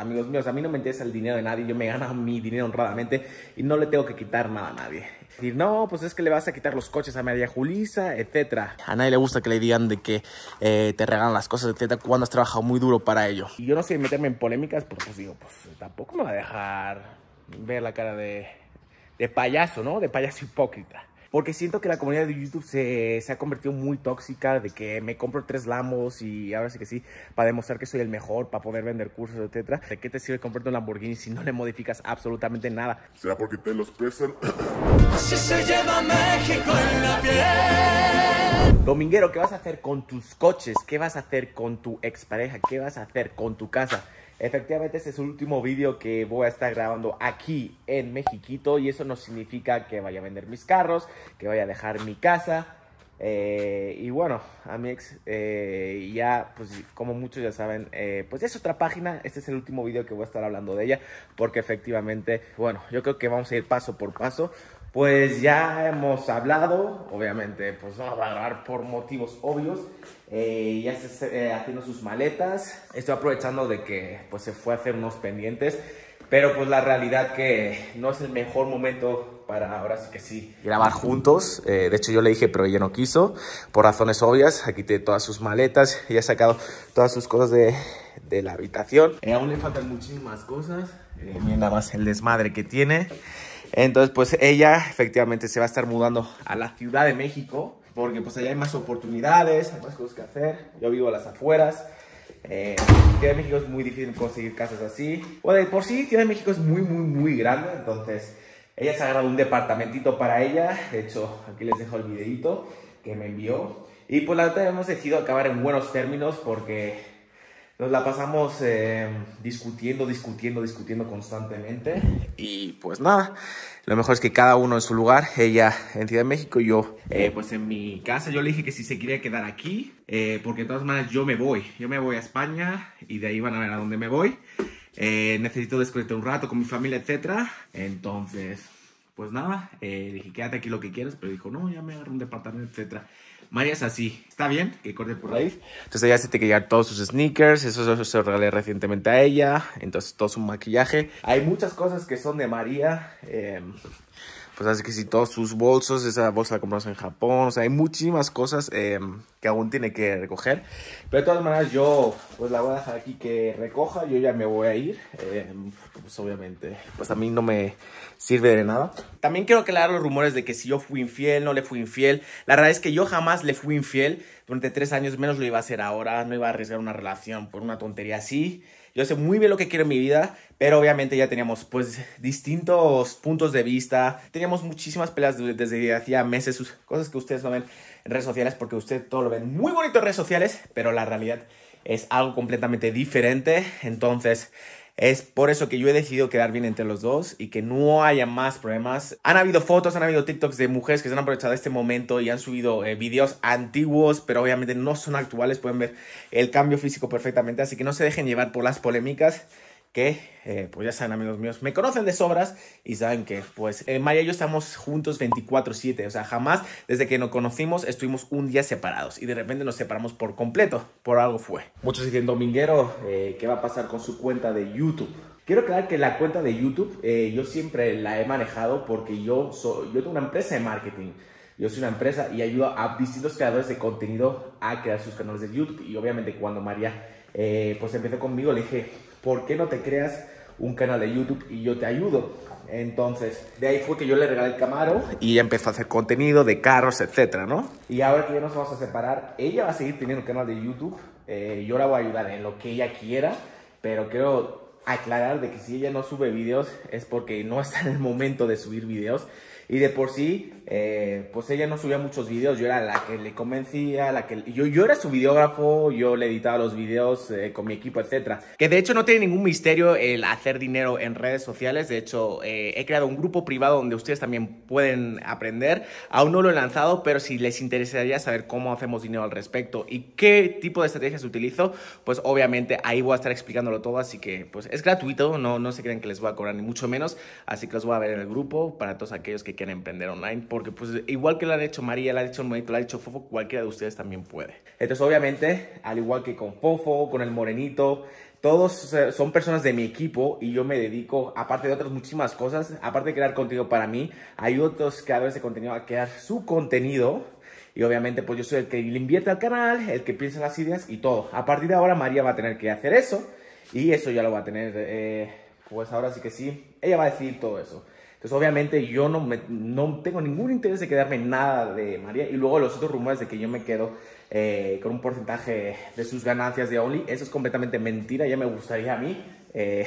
amigos míos, a mí no me interesa el dinero de nadie, yo me gano mi dinero honradamente y no le tengo que quitar nada a nadie. Decir, no, pues es que le vas a quitar los coches a María Julisa, etcétera. A nadie le gusta que le digan de que eh, te regalan las cosas, etcétera, cuando has trabajado muy duro para ello. Y yo no sé meterme en polémicas, pero pues digo, pues tampoco me va a dejar ver la cara de, de payaso, ¿no? De payaso hipócrita. Porque siento que la comunidad de YouTube se, se, ha convertido muy tóxica, de que me compro tres Lambos y ahora sí que sí, para demostrar que soy el mejor, para poder vender cursos, etcétera. ¿De qué te sirve comprarte un Lamborghini si no le modificas absolutamente nada? ¿Será porque te los prestan? Si se lleva México en la piel. Dominguero, ¿qué vas a hacer con tus coches? ¿Qué vas a hacer con tu expareja? ¿Qué vas a hacer con tu casa? Efectivamente, este es el último vídeo que voy a estar grabando aquí en Mexiquito y eso no significa que vaya a vender mis carros, que vaya a dejar mi casa. Eh, y bueno, amigos, eh, ya, pues como muchos ya saben, eh, pues es otra página. Este es el último vídeo que voy a estar hablando de ella porque efectivamente, bueno, yo creo que vamos a ir paso por paso. Pues ya hemos hablado, obviamente, pues vamos a grabar por motivos obvios. Eh, ya está eh, haciendo sus maletas. Estoy aprovechando de que pues se fue a hacer unos pendientes. Pero pues la realidad que no es el mejor momento para ahora sí que sí grabar juntos. Eh, de hecho yo le dije, pero ella no quiso, por razones obvias. Aquí tiene todas sus maletas y ha sacado todas sus cosas de, de la habitación. Eh, aún le faltan muchísimas cosas. Eh, miren nada más el desmadre que tiene. Entonces pues ella efectivamente se va a estar mudando a la Ciudad de México. Porque pues allá hay más oportunidades, hay más cosas que hacer. Yo vivo a las afueras. Eh, Ciudad de México es muy difícil conseguir casas así. Bueno, de por sí Ciudad de México es muy, muy, muy grande. Entonces, ella se ha agarrado un departamentito para ella. De hecho, aquí les dejo el videito que me envió. Y pues la verdad hemos decidido acabar en buenos términos porque nos la pasamos eh, discutiendo, discutiendo, discutiendo constantemente. Y pues nada, lo mejor es que cada uno en su lugar, ella en Ciudad de México y yo eh, pues en mi casa. Yo le dije que si se quería quedar aquí, eh, porque de todas maneras yo me voy. Yo me voy a España y de ahí van a ver a dónde me voy. Eh, necesito desconectar un rato con mi familia, etcétera. Entonces, pues nada, eh, dije quédate aquí lo que quieras, pero dijo no, ya me agarro un departamento, etcétera. María es así, está bien que corte por raíz. Entonces ella se tiene que llevar todos sus sneakers, eso se, se lo regalé recientemente a ella, entonces todo su maquillaje. Hay muchas cosas que son de María, eh, pues así que sí, todos sus bolsos, esa bolsa la compramos en Japón, o sea, hay muchísimas cosas eh, que aún tiene que recoger. Pero de todas maneras yo pues la voy a dejar aquí que recoja, yo ya me voy a ir, eh, pues obviamente, pues a mí no me sirve de nada. También quiero aclarar los rumores de que si yo fui infiel, no le fui infiel. La verdad es que yo jamás le fui infiel. Durante tres años menos lo iba a hacer ahora. No iba a arriesgar una relación por una tontería así. Yo sé muy bien lo que quiero en mi vida, pero obviamente ya teníamos pues distintos puntos de vista. Teníamos muchísimas peleas desde hacía meses, cosas que ustedes no ven en redes sociales porque ustedes todo lo ven muy bonito en redes sociales, pero la realidad es algo completamente diferente. Entonces, es por eso que yo he decidido quedar bien entre los dos y que no haya más problemas. Han habido fotos, han habido TikToks de mujeres que se han aprovechado de este momento y han subido eh, videos antiguos, pero obviamente no son actuales. Pueden ver el cambio físico perfectamente, así que no se dejen llevar por las polémicas que, eh, pues ya saben amigos míos, me conocen de sobras y saben que, pues, eh, María y yo estamos juntos 24/7, o sea, jamás desde que nos conocimos estuvimos un día separados y de repente nos separamos por completo, por algo fue. Muchos dicen, Dominguero, eh, ¿qué va a pasar con su cuenta de YouTube? Quiero aclarar que la cuenta de YouTube eh, yo siempre la he manejado porque yo, soy, yo tengo una empresa de marketing. Yo soy una empresa y ayudo a distintos creadores de contenido a crear sus canales de YouTube. Y obviamente cuando María eh, pues empezó conmigo le dije, ¿por qué no te creas un canal de YouTube y yo te ayudo? Entonces, de ahí fue que yo le regalé el Camaro y ella empezó a hacer contenido de carros, etcétera, ¿no? Y ahora que ya nos vamos a separar, ella va a seguir teniendo un canal de YouTube. Eh, yo la voy a ayudar en lo que ella quiera, pero quiero aclarar de que si ella no sube videos es porque no está en el momento de subir videos. Y de por sí, eh, pues ella no subía muchos videos, yo era la que le convencía, la que yo, yo era su videógrafo, yo le editaba los videos eh, con mi equipo, etcétera. Que de hecho no tiene ningún misterio el hacer dinero en redes sociales, de hecho eh, he creado un grupo privado donde ustedes también pueden aprender. Aún no lo he lanzado, pero si les interesaría saber cómo hacemos dinero al respecto y qué tipo de estrategias utilizo, pues obviamente ahí voy a estar explicándolo todo, así que pues es gratuito, no, no se crean que les voy a cobrar ni mucho menos, así que los voy a ver en el grupo para todos aquellos que quieren emprender online, porque pues igual que lo han hecho María, lo ha hecho Monito, lo ha hecho Fofo, cualquiera de ustedes también puede. Entonces obviamente, al igual que con Fofo, con el Morenito, todos son personas de mi equipo y yo me dedico, aparte de otras muchísimas cosas, aparte de crear contenido para mí, hay otros creadores de contenido a crear su contenido. Y obviamente, pues yo soy el que le invierte al canal, el que piensa en las ideas y todo. A partir de ahora, María va a tener que hacer eso. Y eso ya lo va a tener, eh, pues ahora sí que sí. Ella va a decidir todo eso. Entonces, obviamente, yo no, me, no tengo ningún interés de quedarme nada de María. Y luego los otros rumores de que yo me quedo eh, con un porcentaje de sus ganancias de Only, eso es completamente mentira. Ya me gustaría a mí. Eh,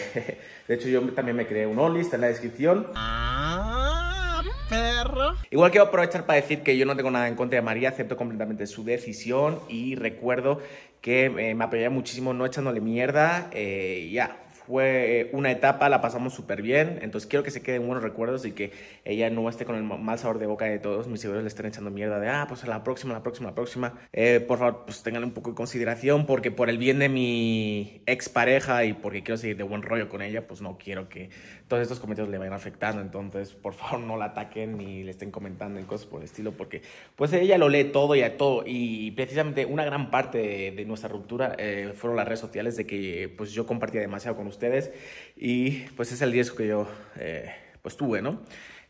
de hecho, yo también me creé un Only, está en la descripción. Ah, perro. Igual quiero aprovechar para decir que yo no tengo nada en contra de María, acepto completamente su decisión y recuerdo que eh, me apoyaría muchísimo no echándole mierda. Eh, ya, fue una etapa, la pasamos súper bien, entonces quiero que se queden buenos recuerdos y que ella no esté con el mal sabor de boca de todos. Mis seguidores le estén echando mierda de, ah, pues la próxima, la próxima, la próxima. Eh, por favor, pues tengan un poco de consideración porque por el bien de mi expareja y porque quiero seguir de buen rollo con ella, pues no quiero que todos estos comentarios le vayan afectando, entonces por favor no la ataquen ni le estén comentando y cosas por el estilo porque pues ella lo lee todo y a todo. Y precisamente una gran parte de, de nuestra ruptura eh, fueron las redes sociales de que pues yo compartía demasiado con ustedes y pues es el riesgo que yo eh, pues tuve, ¿no?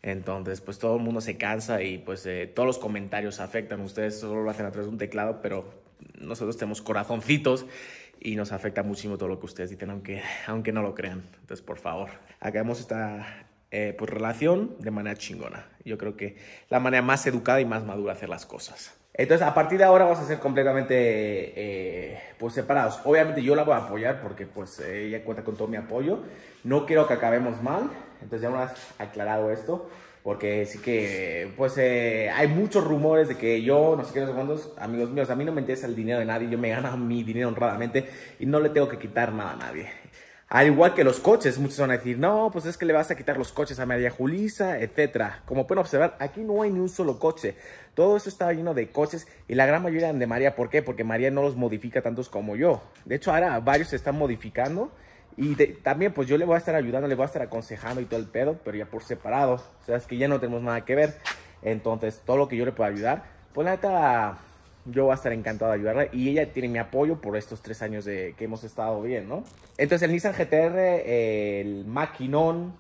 Entonces, pues todo el mundo se cansa y pues eh, todos los comentarios afectan. Ustedes solo lo hacen a través de un teclado, pero nosotros tenemos corazoncitos y nos afecta muchísimo todo lo que ustedes dicen, aunque, aunque no lo crean. Entonces, por favor, hagamos esta eh, pues, relación de manera chingona. Yo creo que la manera más educada y más madura de hacer las cosas. Entonces, a partir de ahora vamos a ser completamente eh, pues separados. Obviamente yo la voy a apoyar porque pues ella cuenta con todo mi apoyo. No quiero que acabemos mal. Entonces, ya una vez aclarado esto, porque sí que pues eh, hay muchos rumores de que yo, no sé qué, no sé cuántos, amigos míos, a mí no me interesa el dinero de nadie, yo me gano mi dinero honradamente y no le tengo que quitar nada a nadie. Al igual que los coches, muchos van a decir, no, pues es que le vas a quitar los coches a María Julisa, etcétera. Como pueden observar, aquí no hay ni un solo coche. Todo esto está lleno de coches y la gran mayoría eran de María. ¿Por qué? Porque María no los modifica tantos como yo. De hecho, ahora varios se están modificando y también pues yo le voy a estar ayudando, le voy a estar aconsejando y todo el pedo, pero ya por separado. O sea, es que ya no tenemos nada que ver. Entonces, todo lo que yo le pueda ayudar, pues la neta yo voy a estar encantado de ayudarla y ella tiene mi apoyo por estos tres años de que hemos estado bien, ¿no? Entonces el Nissan GTR, el Maquinón,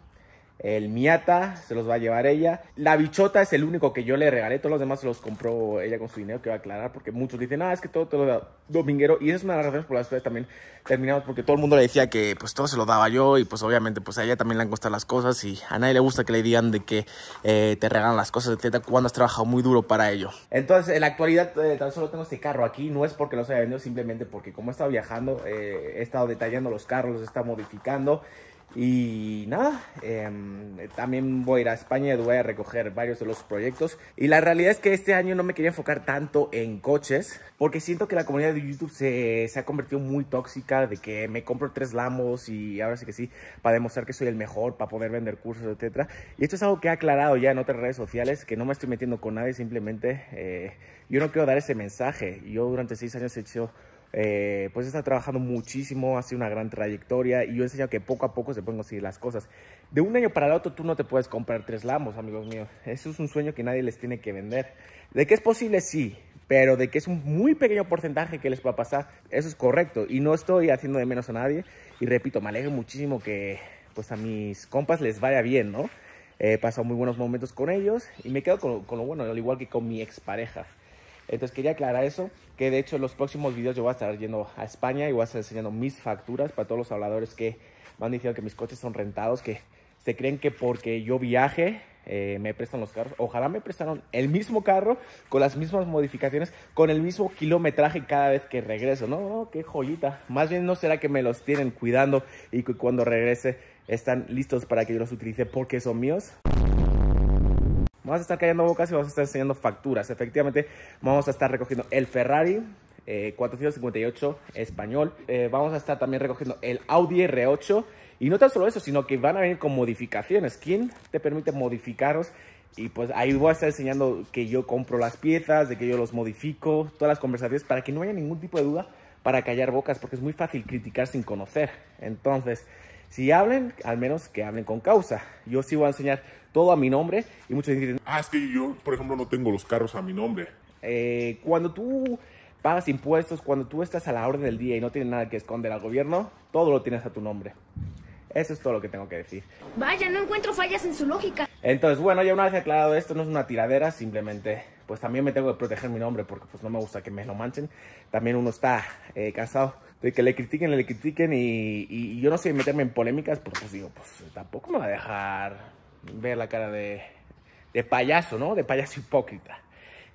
el Miata se los va a llevar ella. La bichota es el único que yo le regalé. Todos los demás se los compró ella con su dinero, que va a aclarar. Porque muchos dicen, ah, es que todo te lo da dominguero. Y esa es una de las razones por las cuales también terminamos. Porque todo el mundo le decía que pues todo se lo daba yo. Y pues obviamente pues a ella también le han costado las cosas. Y a nadie le gusta que le digan de que eh, te regalan las cosas, etcétera, cuando has trabajado muy duro para ello. Entonces, en la actualidad eh, tan solo tengo este carro aquí. No es porque los haya vendido, simplemente porque como he estado viajando, eh, he estado detallando los carros, los he estado modificando. Y nada, eh, también voy a ir a España y voy a recoger varios de los proyectos. Y la realidad es que este año no me quería enfocar tanto en coches, porque siento que la comunidad de YouTube se, se ha convertido muy tóxica, de que me compro tres Lambos y ahora sí que sí, para demostrar que soy el mejor, para poder vender cursos, etc. Y esto es algo que he aclarado ya en otras redes sociales, que no me estoy metiendo con nadie, simplemente eh, yo no quiero dar ese mensaje. Yo durante seis años he hecho eh, pues está trabajando muchísimo, ha sido una gran trayectoria y yo he enseñado que poco a poco se pueden conseguir las cosas. De un año para el otro tú no te puedes comprar tres lambos, amigos míos. Eso es un sueño que nadie les tiene que vender. De que es posible, sí, pero de que es un muy pequeño porcentaje que les va a pasar, eso es correcto. Y no estoy haciendo de menos a nadie. Y repito, me alegro muchísimo que pues a mis compas les vaya bien, ¿no? He pasado muy buenos momentos con ellos y me quedo con, con lo bueno, al igual que con mi expareja. Entonces quería aclarar eso, que de hecho en los próximos videos yo voy a estar yendo a España y voy a estar enseñando mis facturas para todos los habladores que me han diciendo que mis coches son rentados, que se creen que porque yo viaje eh, me prestan los carros. Ojalá me prestaron el mismo carro con las mismas modificaciones, con el mismo kilometraje cada vez que regreso. No, no, qué joyita. Más bien no será que me los tienen cuidando y que cuando regrese están listos para que yo los utilice porque son míos. Vamos a estar cayendo bocas y vamos a estar enseñando facturas. Efectivamente, vamos a estar recogiendo el Ferrari eh, 458 español. Eh, vamos a estar también recogiendo el Audi R8. Y no tan solo eso, sino que van a venir con modificaciones. ¿Quién te permite modificaros? Y pues ahí voy a estar enseñando que yo compro las piezas, de que yo los modifico, todas las conversaciones, para que no haya ningún tipo de duda para callar bocas, porque es muy fácil criticar sin conocer. Entonces, si hablen, al menos que hablen con causa. Yo sí voy a enseñar todo a mi nombre y muchos dicen, Ah, es que yo, por ejemplo, no tengo los carros a mi nombre. eh, cuando tú pagas impuestos, cuando tú estás a la orden del día y no tienes nada que esconder al gobierno, todo lo tienes a tu nombre. Eso es todo lo que tengo que decir. Vaya, no encuentro fallas en su lógica. Entonces, bueno, ya una vez aclarado esto, no es una tiradera, simplemente, pues también me tengo que proteger mi nombre porque pues no me gusta que me lo manchen. También uno está eh, cansado de que le critiquen, le critiquen y, y yo no sé meterme en polémicas, porque pues digo, pues tampoco me va a dejar ver la cara de, payaso, ¿no? De payaso hipócrita.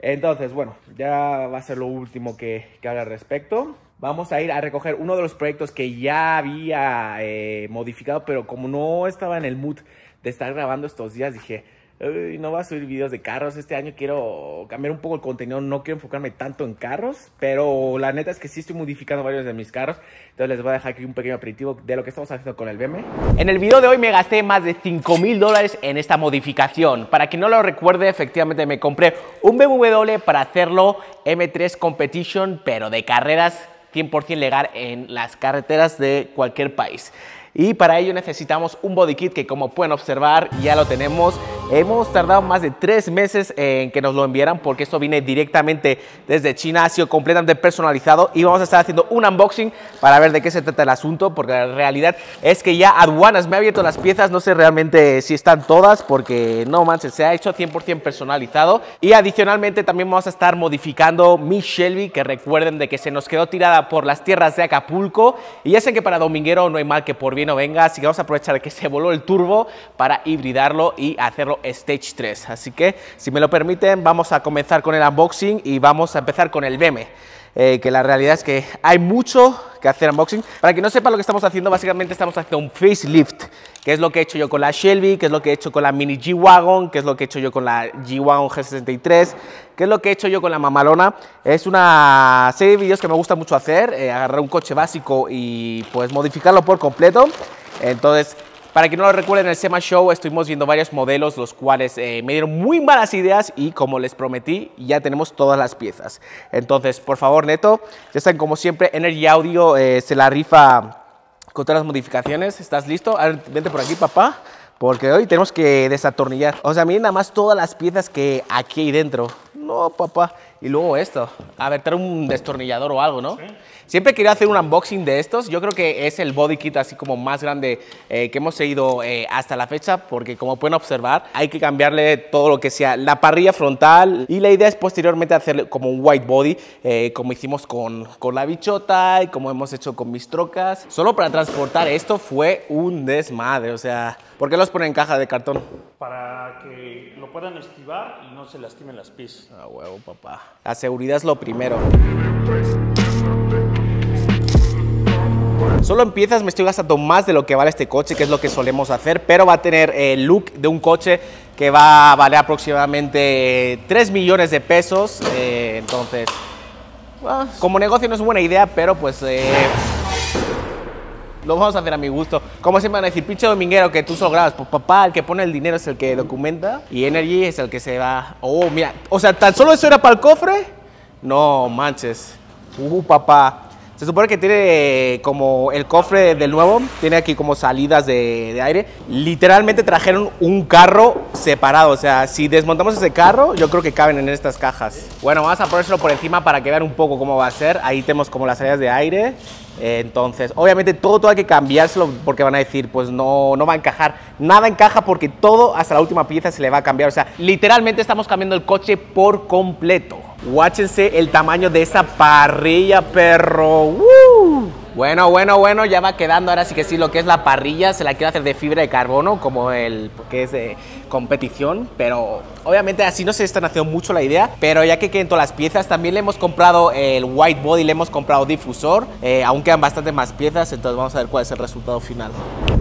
Entonces, bueno, ya va a ser lo último que, que haga al respecto vamos a ir a recoger uno de los proyectos que ya había eh, modificado, pero como no estaba en el mood de estar grabando estos días, dije, no voy a subir videos de carros. Este año quiero cambiar un poco el contenido. No quiero enfocarme tanto en carros. Pero la neta es que sí estoy modificando varios de mis carros. Entonces les voy a dejar aquí un pequeño aperitivo de lo que estamos haciendo con el BM. En el video de hoy me gasté más de 5 mil dólares en esta modificación. Para quien no lo recuerde, efectivamente me compré un BMW para hacerlo M3 Competition, pero de carreras 100% legal en las carreteras de cualquier país. Y para ello necesitamos un body kit que como pueden observar ya lo tenemos. Hemos tardado más de tres meses en que nos lo enviaran porque esto viene directamente desde China, ha sido completamente personalizado y vamos a estar haciendo un unboxing para ver de qué se trata el asunto porque la realidad es que ya aduanas me ha abierto las piezas, no sé realmente si están todas porque no manches, se ha hecho 100% personalizado y adicionalmente también vamos a estar modificando mi Shelby que recuerden de que se nos quedó tirada por las tierras de Acapulco y ya sé que para Dominguero no hay mal que por bien no venga, así que vamos a aprovechar que se voló el turbo para hibridarlo y hacerlo Stage 3. Así que, si me lo permiten, vamos a comenzar con el unboxing y vamos a empezar con el BM. Eh, que la realidad es que hay mucho que hacer unboxing. Para que no sepa lo que estamos haciendo, básicamente estamos haciendo un facelift, que es lo que he hecho yo con la Shelby, que es lo que he hecho con la Mini G-Wagon, que es lo que he hecho yo con la G-Wagon G63, que es lo que he hecho yo con la Mamalona. Es una serie de vídeos que me gusta mucho hacer, eh, agarrar un coche básico y pues modificarlo por completo. Entonces, para que no lo recuerden, en el SEMA Show estuvimos viendo varios modelos, los cuales eh, me dieron muy malas ideas y como les prometí, ya tenemos todas las piezas. Entonces, por favor, Neto, ya saben, como siempre, Energy Audio eh, se la rifa con todas las modificaciones. ¿Estás listo? A vente por aquí, papá. Porque hoy tenemos que desatornillar. O sea, miren nada más todas las piezas que aquí hay dentro. No, papá. Y luego esto. A ver, trae un destornillador o algo, ¿no? Sí. Siempre quería hacer un unboxing de estos. Yo creo que es el body kit así como más grande eh, que hemos seguido eh, hasta la fecha, porque como pueden observar, hay que cambiarle todo lo que sea la parrilla frontal y la idea es posteriormente hacerle como un white body, eh, como hicimos con, con la bichota y como hemos hecho con mis trocas. Solo para transportar esto fue un desmadre, o sea, ¿por qué los ponen en caja de cartón? Para que lo puedan esquivar y no se lastimen las pies. Ah, huevo, papá. La seguridad es lo primero. Solo en piezas me estoy gastando más de lo que vale este coche, que es lo que solemos hacer, pero va a tener el look de un coche que va a valer aproximadamente 3 millones de pesos. Eh, entonces, como negocio no es buena idea, pero pues eh, lo vamos a hacer a mi gusto. Como siempre van a decir, pinche dominguero que tú solo grabas. Pues papá, el que pone el dinero es el que documenta y Energy es el que se va. Oh, mira, o sea, tan solo eso era para el cofre. No manches. Uh, papá. Se supone que tiene como el cofre del nuevo, tiene aquí como salidas de, de, aire. Literalmente trajeron un carro separado, o sea, si desmontamos ese carro, yo creo que caben en estas cajas. Bueno, vamos a ponérselo por encima para que vean un poco cómo va a ser. Ahí tenemos como las salidas de aire. Entonces, obviamente todo, todo hay que cambiárselo porque van a decir, pues no, no va a encajar. Nada encaja porque todo hasta la última pieza se le va a cambiar. O sea, literalmente estamos cambiando el coche por completo. Guáchense el tamaño de esa parrilla, perro. ¡Woo! Bueno, bueno, bueno, ya va quedando ahora sí que sí lo que es la parrilla, se la quiero hacer de fibra de carbono como el que es competición, pero obviamente así no se están haciendo mucho la idea, pero ya que queden todas las piezas, también le hemos comprado el white body, le hemos comprado difusor, eh, aún quedan bastante más piezas, entonces vamos a ver cuál es el resultado final.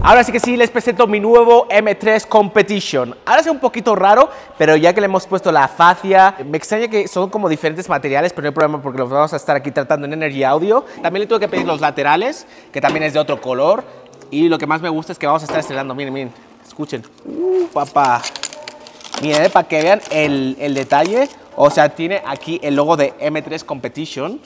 Ahora sí que sí, les presento mi nuevo M3 Competition. Ahora es un poquito raro, pero ya que le hemos puesto la fascia, me extraña que son como diferentes materiales, pero no hay problema porque los vamos a estar aquí tratando en Energy Audio. También le tuve que pedir los laterales que también es de otro color. Y lo que más me gusta es que vamos a estar estrenando, miren, miren, escuchen. Uh, papá. Miren, eh, para que vean el, el, detalle. O sea, tiene aquí el logo de M3 Competition.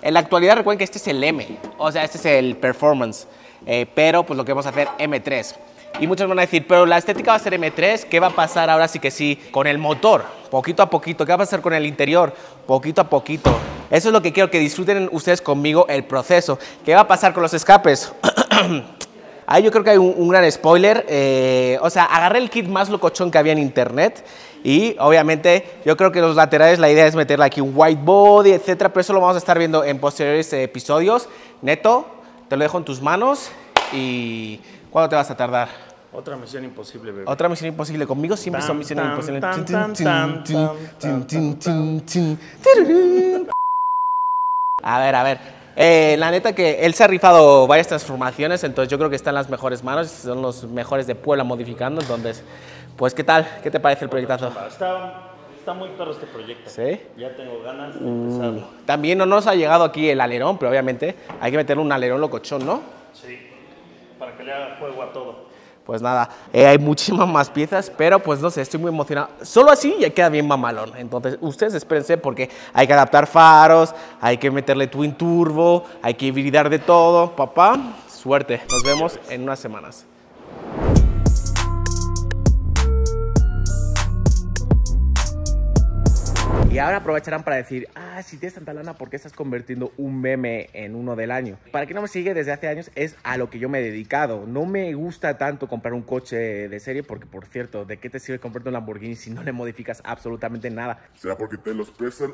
En la actualidad recuerden que este es el M, o sea, este es el Performance. Eh, pero pues lo que vamos a hacer M3. Y muchos van a decir, pero la estética va a ser M3, ¿qué va a pasar ahora sí que sí con el motor? Poquito a poquito, ¿qué va a pasar con el interior? Poquito a poquito. Eso es lo que quiero que disfruten ustedes conmigo el proceso. ¿Qué va a pasar con los escapes? Ahí yo creo que hay un, un gran spoiler. eh, o sea, agarré el kit más locochón que había en internet. Y obviamente yo creo que los laterales la idea es meterle aquí un white body, etcétera. Pero eso lo vamos a estar viendo en posteriores episodios. Neto, te lo dejo en tus manos. ¿Y cuándo te vas a tardar? Otra misión imposible, bebé. Otra misión imposible. Conmigo siempre Tan, son misiones imposibles. A ver, a ver. Eh, la neta que él se ha rifado varias transformaciones, entonces yo creo que está en las mejores manos, son los mejores de Puebla modificando, entonces, pues ¿qué tal? ¿Qué te parece el proyectazo? Está, está muy perro este proyecto. ¿Sí? Ya tengo ganas de empezarlo. También no nos ha llegado aquí el alerón, pero obviamente hay que meterle un alerón locochón, ¿no? Sí. Para que le haga juego a todo. Pues nada, eh, hay muchísimas más piezas, pero pues no sé, estoy muy emocionado. Solo así ya queda bien mamalón. Entonces, ustedes espérense porque hay que adaptar faros, hay que meterle twin turbo, hay que hibridar de todo. Papá, suerte. Nos vemos en unas semanas. Y ahora aprovecharán para decir, ah, si tienes tanta lana, ¿por qué estás convirtiendo un meme en uno del año? Para quien no me sigue desde hace años, es a lo que yo me he dedicado. No me gusta tanto comprar un coche de serie, porque por cierto, ¿de qué te sirve comprarte un Lamborghini si no le modificas absolutamente nada? ¿Será porque te los prestan?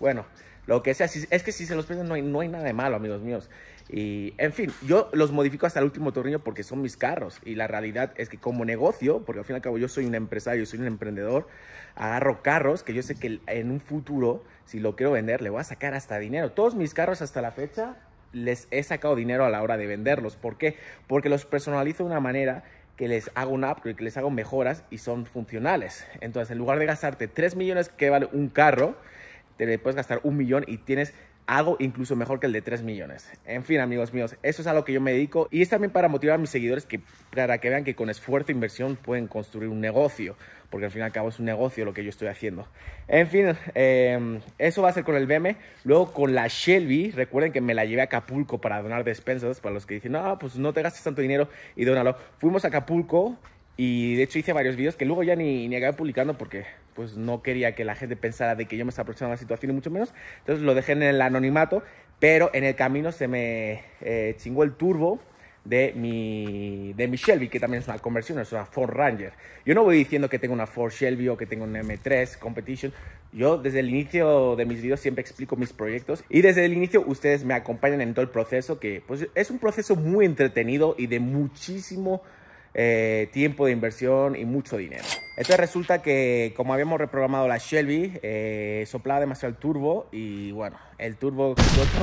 Bueno, lo que sea, es que si se los prestan no hay, no hay nada de malo, amigos míos. Y, en fin, yo los modifico hasta el último tornillo porque son mis carros. Y la realidad es que como negocio, porque al fin y al cabo yo soy un empresario, soy un emprendedor, agarro carros que yo sé que en un futuro, si lo quiero vender, le voy a sacar hasta dinero. Todos mis carros hasta la fecha les he sacado dinero a la hora de venderlos. ¿Por qué? Porque los personalizo de una manera que les hago un upgrade, que les hago mejoras y son funcionales. Entonces, en lugar de gastarte 3 millones que vale un carro, te puedes gastar un millón y tienes algo incluso mejor que el de 3 millones. En fin, amigos míos, eso es a lo que yo me dedico y es también para motivar a mis seguidores que para que vean que con esfuerzo e inversión pueden construir un negocio, porque al fin y al cabo es un negocio lo que yo estoy haciendo. En fin, eh, eso va a ser con el BM. Luego con la Shelby, recuerden que me la llevé a Acapulco para donar despensas, para los que dicen, no, pues no te gastes tanto dinero y dónalo. Fuimos a Acapulco y de hecho hice varios vídeos que luego ya ni, ni acabé publicando porque pues no quería que la gente pensara de que yo me estaba aprovechando de la situación y mucho menos. Entonces lo dejé en el anonimato, pero en el camino se me eh, chingó el turbo de mi, de mi Shelby, que también es una conversión, es una Ford Ranger. Yo no voy diciendo que tengo una Ford Shelby o que tengo un M3 Competition. Yo desde el inicio de mis videos siempre explico mis proyectos y desde el inicio ustedes me acompañan en todo el proceso, que pues es un proceso muy entretenido y de muchísimo eh, tiempo de inversión y mucho dinero. Entonces resulta que como habíamos reprogramado la Shelby, eh, soplaba demasiado el turbo y bueno, el turbo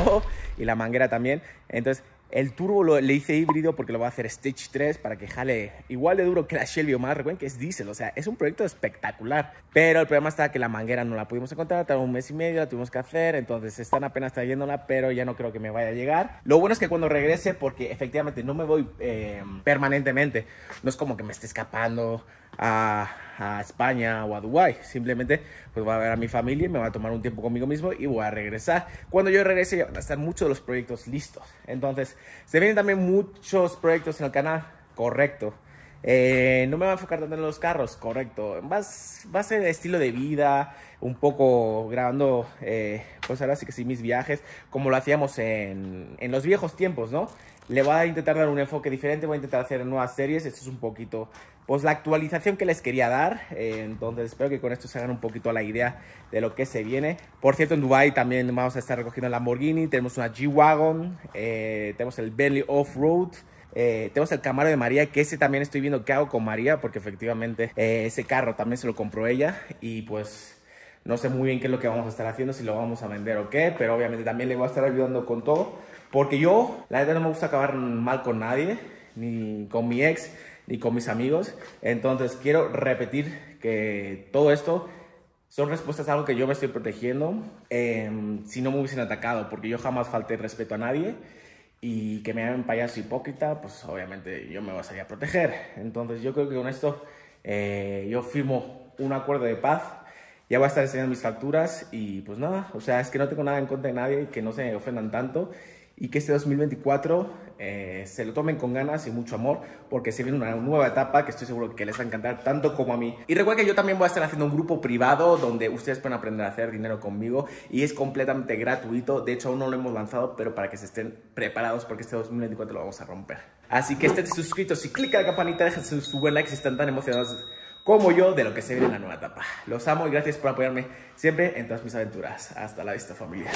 y la manguera también. Entonces el turbo lo, le hice híbrido porque lo voy a hacer Stage 3 para que jale igual de duro que la Shelby o más. Recuerden que es diésel, o sea, es un proyecto espectacular. Pero el problema está que la manguera no la pudimos encontrar, tardó un mes y medio, la tuvimos que hacer, entonces están apenas trayéndola, pero ya no creo que me vaya a llegar. Lo bueno es que cuando regrese, porque efectivamente no me voy eh, permanentemente, no es como que me esté escapando a, España o a Dubái. Simplemente pues voy a ver a mi familia y me voy a tomar un tiempo conmigo mismo y voy a regresar. Cuando yo regrese ya van a estar muchos de los proyectos listos. Entonces, se vienen también muchos proyectos en el canal. Correcto. Eh, no me voy a enfocar tanto en los carros, correcto. Vas, va a ser estilo de vida, un poco grabando, eh, pues ahora sí que sí, mis viajes, como lo hacíamos en, en los viejos tiempos, ¿no? Le voy a intentar dar un enfoque diferente, voy a intentar hacer nuevas series. Esto es un poquito, pues la actualización que les quería dar. Eh, entonces espero que con esto se hagan un poquito la idea de lo que se viene. Por cierto, en Dubai también vamos a estar recogiendo el Lamborghini, tenemos una G-Wagon, eh, tenemos el Bentley Off-Road. Eh, tenemos el Camaro de María, que ese también estoy viendo qué hago con María, porque efectivamente eh, ese carro también se lo compró ella y pues no sé muy bien qué es lo que vamos a estar haciendo, si lo vamos a vender o qué, pero obviamente también le voy a estar ayudando con todo, porque yo, la verdad, no me gusta acabar mal con nadie, ni con mi ex, ni con mis amigos. Entonces, quiero repetir que todo esto son respuestas a algo que yo me estoy protegiendo eh, si no me hubiesen atacado, porque yo jamás falté respeto a nadie y que me llamen payaso hipócrita, pues obviamente yo me voy a salir a proteger. Entonces, yo creo que con esto eh, yo firmo un acuerdo de paz ya voy a estar enseñando mis facturas y pues nada, o sea, es que no tengo nada en contra de nadie y que no se ofendan tanto y que este 2024 eh, se lo tomen con ganas y mucho amor, porque se viene una nueva etapa que estoy seguro que les va a encantar tanto como a mí. Y recuerden que yo también voy a estar haciendo un grupo privado donde ustedes pueden aprender a hacer dinero conmigo y es completamente gratuito. De hecho, aún no lo hemos lanzado, pero para que se estén preparados porque este 2024 lo vamos a romper. Así que estén suscritos y clica la campanita, dejen su buen like si están tan emocionados como yo de lo que se viene en la nueva etapa. Los amo y gracias por apoyarme siempre en todas mis aventuras. Hasta la vista familia.